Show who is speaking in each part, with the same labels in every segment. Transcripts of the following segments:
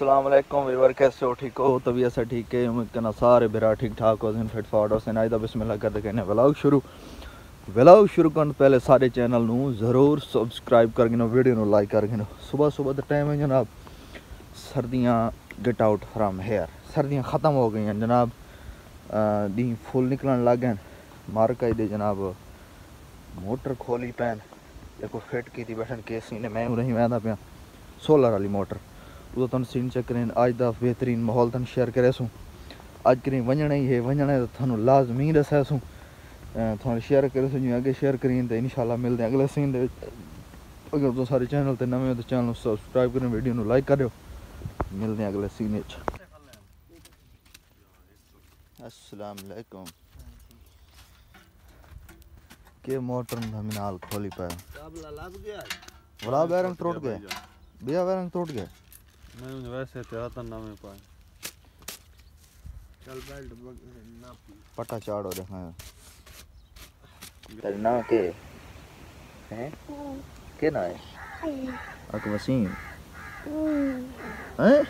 Speaker 1: السلام علیکم ویور، کیسے ہو؟ ٹھیک ہو؟ طبیعت سے ٹھیک ہے، امید کرنا سارے برا ٹھیک ٹھاک ہو دن فٹ فارڈ سے نائدہ بسم اللہ کرتے کہنے ولاگ شروع۔ ولاگ شروع کرنے پہلے سارے چینل نو ضرور سبسکرائب کر گنو ویڈیو نو لائک کر گنو صبح صبح دا ٹائم ہے جناب۔ سردیاں گٹ آؤٹ فرام ہیئر سردیاں ختم ہو گئی ہیں جناب۔ دین پھول نکلن لگ گئے مارکا دے جناب۔ موٹر کھولی پین دیکھو فٹ کی تھی بیٹھن، کیسی نے میں رہی میں پیا۔ سولر والی موٹر۔ وہ تن سین چیک کریں اج دا بہترین ماحول تن شیئر کرے سوں اج کریں ونجنا ہی ہے ونجنا ہے تھانو لازمی دسے سوں تھانو شیئر کرے سوں اگے شیئر کریں تے انشاءاللہ ملدے اگلے سین دے اگر تو سارے چینل تے نویں تے چینل نو سبسکرائب کریں ویڈیو نو لائک کریو ملدے اگلے سین وچ السلام علیکم کہ موٹر نال کھولی پے
Speaker 2: کابلا لگ گیا
Speaker 1: بڑا
Speaker 2: میں ان ویسے تے آتا نہ میں پائے چل بیلٹ نہ
Speaker 1: پٹا چاڑو دیکھا تیرا نام کے۔ ہیں؟ کے نام ہے؟ اک وسیم۔ ہیں؟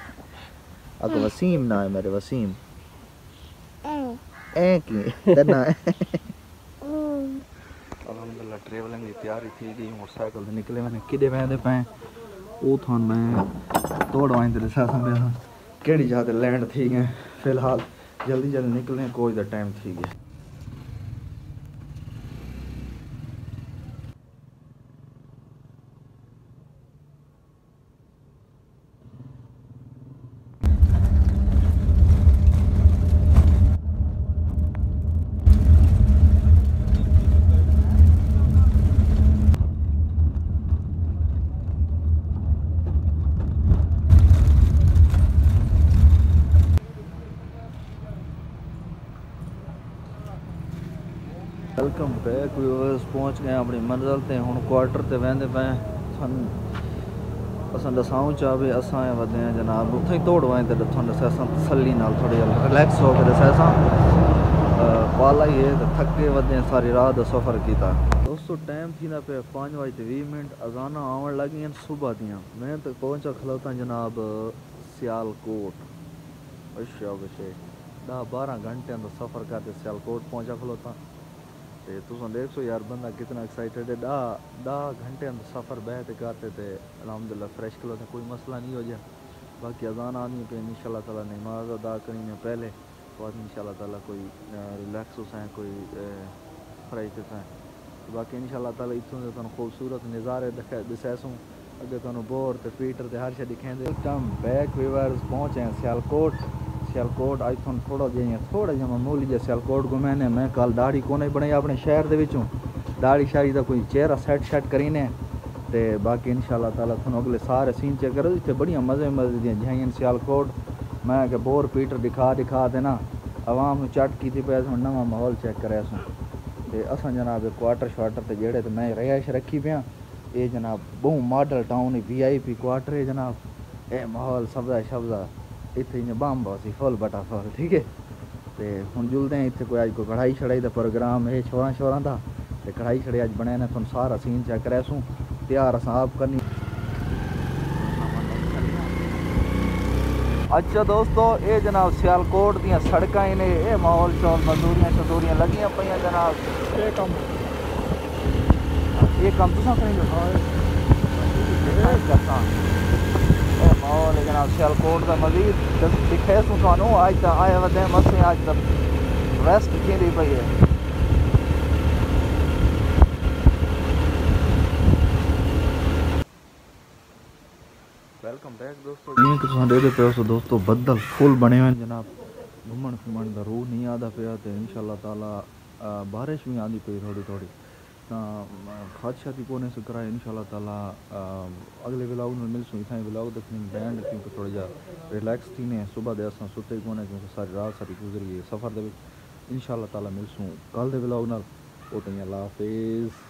Speaker 1: اک وسیم نام ہے میرے وسیم۔ اے کی؟ تیرا ہے۔ الحمدللہ ٹریولنگ تیاری تھی گئی موٹر سائیکل تے نکلے۔ میں کدے ویندے پے؟ او تھان میں توڑ وائن تے دسا سمجھا کیڑی جگہ تے لینڈ تھی گئے فی الحال جلدی جلدی نکلنے کوئی دا ٹائم تھی گئے ویلکم بیک ویورز پہنچ گئے اپنی منزل تے ہن کوارٹر تے ویندے پے تھن اساں دساؤں چا بھی اساں ودے ہیں جناب اتھے ہی توڑ وائیں تے تھن اساں تسلی نال تھوڑی ریلیکس ہو کے دسا اساں پالا ہی تھکے ودے ہیں ساری رات سفر کیتا دوستو ٹائم تھی نہ پہ 5 بجے تے 20 منٹ اذاناں آون لگی ہیں صبح دیاں میں تے پہنچا کھلوتا جناب سیال کوٹ اچھا بچے دہ بارہ گھنٹے دا سفر کر کرتے سیال کوٹ تساں دیکھ سو یار بندہ کتنا ایکسائٹڈ ہے۔ ڈا ڈا گھنٹے اندر سفر بیٹھ کرتے تے الحمدللہ فریش کلو تے کوئی مسئلہ نہیں ہو جائے باقی اذان آنی پہ ان شاء اللہ تعالیٰ نماز ادا کریں میں پہلے۔ بعد ان شاء اللہ تعالیٰ کوئی ریلیکس ہو سائیں، کوئی فریش ہو سائیں۔ باقی ان شاء اللہ تعالیٰ اتوں سے خوبصورت نظارے دسے سوں اگے تمہیں بور تے پیٹر تے ہر شے دکھیں دے۔ ویلکم بیک ویورز پہنچے ہیں سیالکوٹ۔ سیالکوٹ اج تھن تھوڑا جہاں تھوڑا جہاں معمولی جہاں سیالکوٹ گھومے نے، میں کل داڑھی کو نہیں بنائی اپنے شہر دے وچوں۔ داڑھی شاڑی دا کوئی چہرہ سیٹ شیٹ کرینے۔ تے باقی انشاءاللہ تعالی تھن اگلے سارے سین چیک کرو تے بڑیاں مزے مزے دیاں جہاں سیالکوٹ میں کہ بور پیٹر دکھا دکھا تے نا عوام نو چٹ کیتی پے ہن نواں ماحول چیک کرے سوں تے اساں جناب کوارٹر شوارٹر تے جڑے تے میں رہائش رکھی پیا اے جناب بہو Model Town V I P quarter ہے جناب۔ اے ماحول سبزہ شبزہ۔ انہیں بم باسی فل بٹا فل ٹھیک ہے تے ہن جلدے ہیں اتنے کوئی اج کوئی کڑھائی چھڑائی دا پروگرام ہے چھوڑاں چھوڑاں دا تے کڑھائی چھڑائی اج بنے نے تھن سارا سین چیک کرے سوں تیار اساں آپ کرنی اچھا دوستو اے جناب سیالکوٹ دیاں سڑکاں نے اے ماحول شول مزدوریاں شزوریاں لگیاں پیاں جناب
Speaker 2: اے کم
Speaker 1: یہ کم تساں کریں گے اے جناب سیالکوٹ دا مزید دکھے سوں اج تا آئے ودے مسے اج تا ویسٹ تھیندی پئی ہے ویلکم بیک دوستو جی کہ تساں سو دوستو بدل فل بنے ہوئے جناب گھومن پھرن دا روح نہیں آدا پیا تے انشاءاللہ تعالی بارش بھی آندی پئی تھوڑی تھوڑی خادشاہ کی کون سکائے ان شاء اللہ تعالیٰ اگلے بلاگنر ملسوں کتنا میں دکھ کیونکہ تھوڑی جا ریلیکس رلیکس تے صبح دے آسان ستیں ہی کو رات ساری گزری ہے سفر ان شاء اللہ تعالیٰ ملسوں کال دلگر اوتیں اللہ حافظ